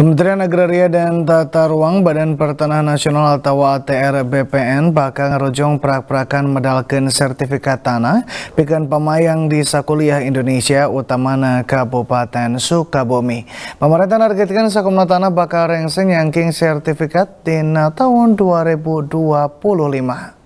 Kementerian Agraria dan Tata Ruang Badan Pertanahan Nasional atau ATR BPN bakal ngerojong perak-perakan medalkan sertifikat tanah pikan pemayang di Sakuliah Indonesia utamana Kabupaten Sukabumi. Pemerintah nargetkan sakumna tanah bakal rengseng nyangking sertifikat di tahun 2025.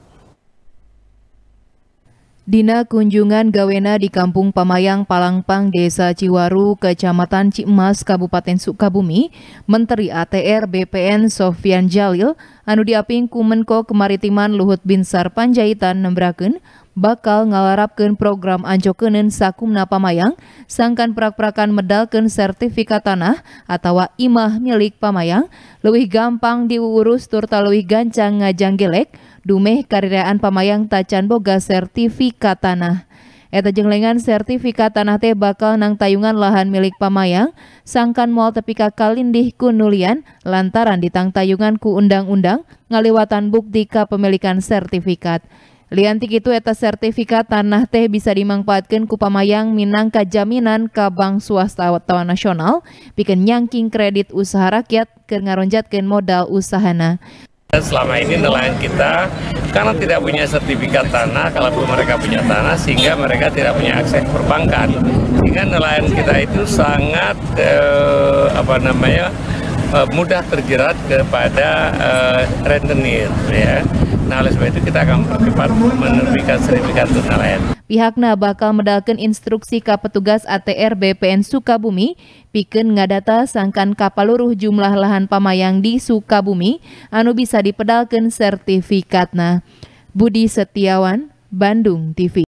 Dina kunjungan gawena di Kampung Pamayang Palangpang Desa Ciwaru Kecamatan Cimas Kabupaten Sukabumi Menteri ATR BPN Sofian Jalil anu diaping ku Menko Kemaritiman Luhut Binsar Panjaitan nembrakeun bakal ngalarapkeun program anjokeuneun sakumna pamayang sangkan perak-perakan medalkeun sertifikat tanah atau imah milik pamayang leuwih gampang diurus turta leuwih gancang ngajang gelek dumeh kariraan pamayang tacan boga sertifikat tanah. Eta jenglengan sertifikat tanah teh bakal nang tayungan lahan milik pamayang, sangkan mual tepi kalindih ku nulian lantaran ditang tayungan ku undang-undang ngaliwatan bukti kepemilikan sertifikat. Liantik itu eta sertifikat tanah teh bisa dimanfaatkan ku pamayang minangka jaminan ka bank swasta atau nasional bikin nyangking kredit usaha rakyat ke ngaronjatkeun modal usahana. Selama ini nelayan kita karena tidak punya sertifikat tanah, kalau mereka punya tanah sehingga mereka tidak punya akses perbankan. Sehingga nelayan kita itu sangat eh, apa namanya eh, mudah terjerat kepada eh, rentenir ya. Nah oleh sebab itu kita akan percepat menerbitkan sertifikat untuk nelayan. Pihakna bakal medalkan instruksi ke petugas ATR BPN Sukabumi piken ngadata sangkan kapaluruh jumlah lahan pamayang di Sukabumi anu bisa dipedalkan sertifikatna. Budi Setiawan, Bandung TV